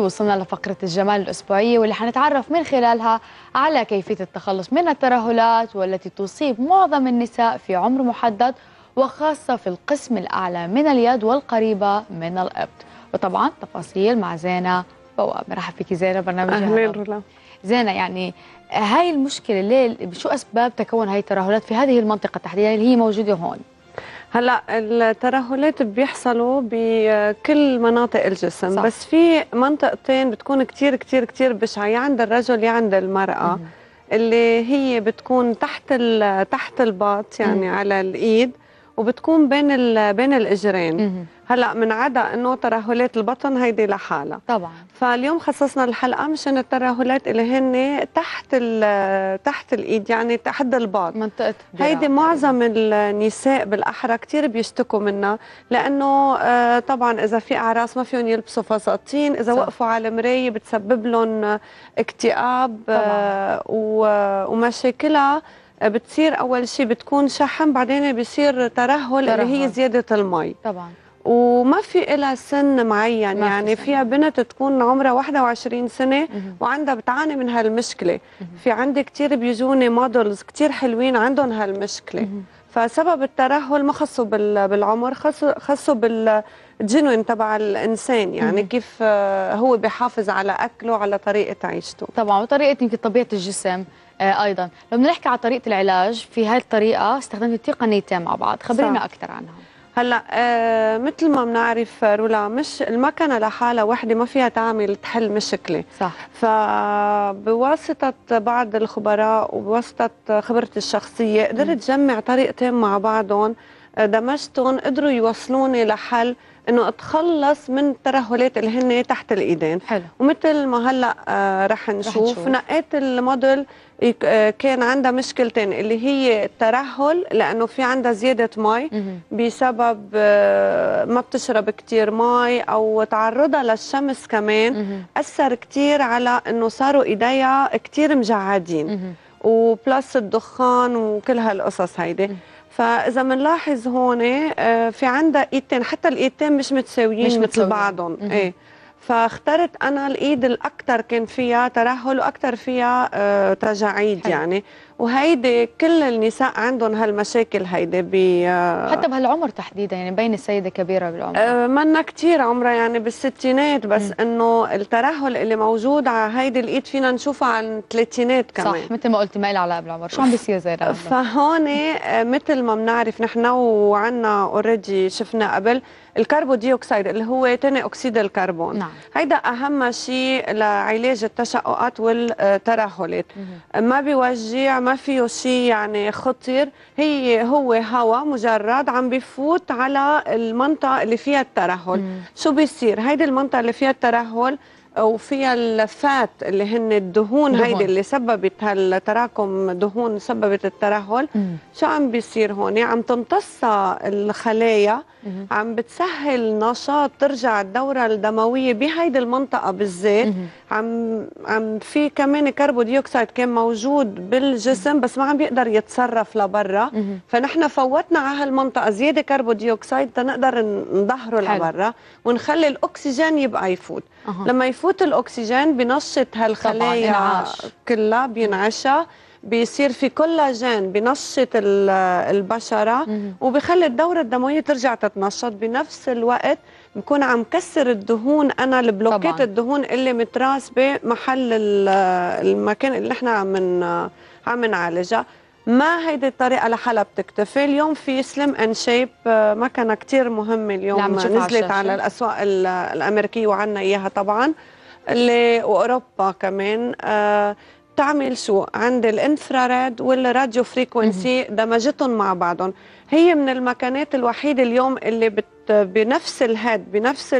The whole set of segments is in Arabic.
وصلنا لفقرة الجمال الأسبوعية واللي حنتعرف من خلالها على كيفية التخلص من الترهلات والتي تصيب معظم النساء في عمر محدد وخاصة في القسم الأعلى من اليد والقريبة من الإبط وطبعا تفاصيل مع زينة بواب. مرحبا فيك زينة برنامج اهلين هذا. رولا زينة يعني هاي المشكلة ليه؟ شو أسباب تكون هاي الترهلات في هذه المنطقة تحديدا؟ اللي هي موجودة هون. هلا الترهلات بيحصلوا بكل مناطق الجسم صح. بس في منطقتين بتكون كتير كتير كتير بشعة يا عند الرجل يا عند المرأة مهم. اللي هي بتكون تحت تحت الباط يعني مم. على الإيد وبتكون بين ال- بين الاجرين. هلا من عدا انه ترهلات البطن هيدي لحالها طبعا فاليوم خصصنا الحلقة مشان الترهلات اللي هن تحت ال- تحت الايد يعني تحت الباط منطقة هيدي. معظم النساء بالأحرى كثير بيشتكوا منها لأنه آه، طبعا إذا في أعراس ما فيهم يلبسوا فساتين إذا صح. وقفوا على المراية بتسبب لهم اكتئاب آه، ومشاكلها بتصير أول شيء بتكون شحم بعدين بيصير ترهل, اللي هي ترهل. زيادة المي طبعا وما في لها سن معين في يعني سن. فيها بنت تكون عمرها 21 سنة مهم. وعندها بتعاني من هالمشكلة مهم. في عندي كتير بيجوني مودلز كتير حلوين عندهم هالمشكلة مهم. فسبب الترهل ما خصه بال- بالعمر خصه خصه بالجنون تبع الإنسان يعني مهم. كيف آه، هو بيحافظ على أكله على طريقة عيشته. طبعا وطريقة يمكن طبيعة الجسم آه أيضا. لو بدنا نحكي على طريقة العلاج في هاي الطريقة استخدمت تقنيتين مع بعض. خبرينا صح. أكثر عنها. هلأ آه مثل ما بنعرف رولا مش المكنة لحالها وحدة ما فيها تعمل تحل مشكلة. صح. فبواسطة بعض الخبراء وبواسطة خبرتي الشخصية قدرت جمع طريقتين مع بعضهم دمجتهم قدروا يوصلوني لحل إنه أتخلص من الترهلات اللي هن تحت الإيدين حلو ومثل ما هلأ آه رح نشوف نشوف. نقيت الموديل آه، كان عندها مشكلتين اللي هي الترهل لأنه في عندها زيادة مي. بسبب آه، ما بتشرب كتير مي أو تعرضها للشمس كمان. أثر كتير على إنه صاروا إيديها كتير مجعدين. و plus الدخان وكل هالقصص هيدي مم. فإذا بنلاحظ هون آه، في عندها إيدتين حتى الإيدتين مش متساويين مش مثل. بعضهم. إيه فاخترت أنا الإيد الاكثر كان فيها ترهل وأكثر فيها آه، تجاعيد. يعني وهيدي كل النساء عندهم هالمشاكل هيدي ب آه، حتى بهالعمر تحديدا يعني مبين السيدة كبيرة بالعمر آه، منا كتير عمرها يعني بالستينات بس. إنه الترهل اللي موجود على هيدي الإيد فينا نشوفه عن الثلاثينات كمان. صح مثل ما قلتي ما لها علاقة بالعمر. شو عم بيصير زي هذا فهون آه، مثل ما بنعرف نحن وعنا already شفنا قبل الكربوديوكسيد اللي هو ثاني أكسيد الكربون. نعم. هيدا أهم شيء لعلاج التشققات والترهلات. ما بيوجع ما فيه شيء يعني خطير. هي هو هواء مجرد عم بفوت على المنطقة اللي فيها الترهل. مم. شو بيصير؟ هيدي المنطقة اللي فيها الترهل وفيها ال fat اللي هن الدهون دهون. هيدي اللي سببت هالتراكم دهون سببت الترهل مم. شو عم بيصير هون عم تمتصها الخلايا مهم. عم بتسهل نشاط ترجع الدورة الدموية بهيدي المنطقة بالذات. عم عم في كمان كربوديوكسيد كان موجود بالجسم بس ما عم بيقدر يتصرف لبرا. فنحن فوتنا على هالمنطقة زيادة كربوديوكسيد تنقدر نظهره. لبرا ونخلي الأكسجين يبقى يفوت أها. لما يفوت الأكسجين بنشط هالخلايا. كلها بينعشها بيصير في كولاجين بنشط ال- البشرة مهم. وبخلي الدورة الدموية ترجع تتنشط بنفس الوقت بكون عم كسر الدهون أنا البلوكات. الدهون اللي متراسبة محل ال- المكان اللي نحن عم عم نعالجها ما هيدي الطريقة لحالها بتكتفي؟ اليوم في Slim in Shape مكنة كتير مهمة اليوم. على نزلت. على الأسواق ال- الأمريكية وعنا إياها طبعا اللي وأوروبا كمان. آه تعمل شو عند ال infrared وال radio frequency دمجتهم مع بعضهم. هي من المكانات الوحيدة اليوم اللي بت بنفس ال head بنفس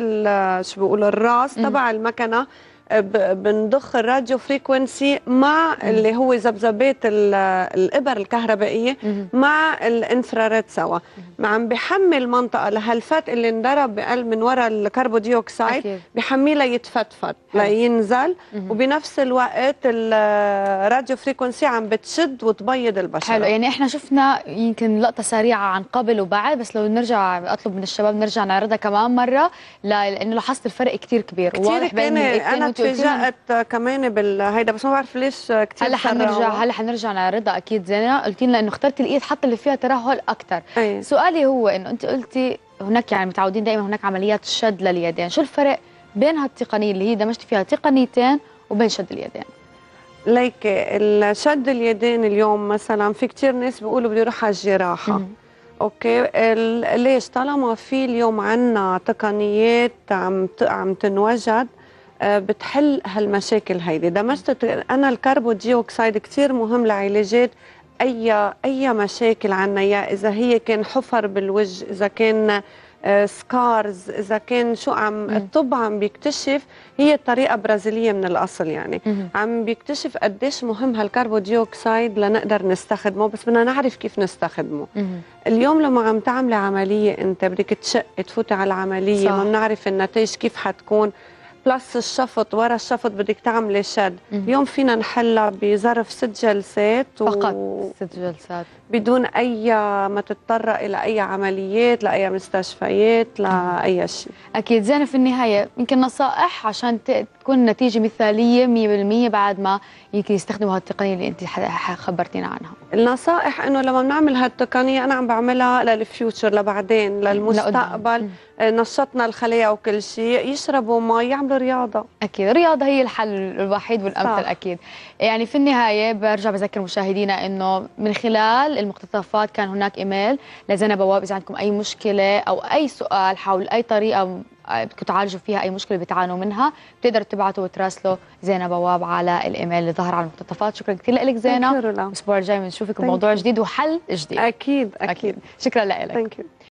شو بيقولوا الراس. تبع المكنة. بنضخ ال radio frequency مع اللي هو ذبذبات ال- الإبر الكهربائية. مع ال infrared سوا عم بحمل منطقة لهال fat اللي انضرب بقلب من وراء الكربوديوكسيد. بحميه ليتفتفت. لينزل. وبنفس الوقت ال radio frequency عم بتشد وتبيض البشرة حلو يعني إحنا شفنا يمكن لقطة سريعة عن قبل وبعد بس لو نرجع أطلب من الشباب نرجع نعرضها كمان مرة لا- لأنه لاحظت الفرق كتير كبير كثير كان أنا تفاجات كمان بالهيدا بس ما بعرف ليش كثير هلا حنرجع هلا حنرجع نعرضها أكيد. زينة قلتي لنا انه اخترتي الإيد حتى اللي فيها ترهل أكثر سؤالي هو إنه أنت قلتي هناك يعني متعودين دائما هناك عمليات شد لليدين. شو الفرق بين هالتقنية اللي هي دمجتي فيها تقنيتين وبين شد اليدين؟ ليك الشد اليدين اليوم مثلا في كتير ناس بيقولوا بدي أروح على الجراحة. أوكي. ليش؟ طالما في اليوم عنا تقنيات عم عم تنوجد بتحل هالمشاكل هيدي دمجت أنا الكربوديوكسيد كتير مهم لعلاجات أي أي مشاكل عنا يا إذا هي كان حفر بالوجه إذا كان scars إذا كان شو عم. الطب عم بيكتشف هي طريقة برازيلية من الأصل يعني. عم بيكتشف قديش مهم هالكربوديوكسيد لنقدر نستخدمه بس بدنا نعرف كيف نستخدمه. اليوم لما عم تعملي عملية أنت بدك تشق تفوتي على العملية صح. ما بنعرف النتائج كيف حتكون plus الشفط ورا الشفط بدك تعملي شد. اليوم فينا نحلها بظرف ست جلسات فقط و- ست جلسات. بدون أي ما تضطر إلى أي عمليات لأي مستشفيات لاي شيء. أكيد. زين في النهاية يمكن نصائح عشان ت- تكون النتيجه مثالية 100% بعد ما يمكن يستخدموا هالتقنيه اللي أنت خبرتينا عنها. النصائح إنه لما بنعمل هالتقنية أنا عم بعملها لل future لبعدين للمستقبل. نشطنا الخلايا وكل شيء يشربوا مي يعملوا رياضة. أكيد. الرياضه هي الحل الوحيد والأمثل صح. أكيد. يعني في النهاية برجع بذكر مشاهدينا إنه من خلال المقتطفات كان هناك إيميل لزينب بواب إذا عندكم أي مشكلة أو أي سؤال حول أي طريقة بدكم تعالجوا فيها أي مشكلة بتعانوا منها بتقدروا تبعتوا وتراسلوا زينب بواب على الإيميل اللي ظهر على المقتطفات. شكرا كثير لك زينب. الأسبوع الجاي بنشوفك بموضوع. جديد وحل جديد. أكيد أكيد. شكرا لك. thank you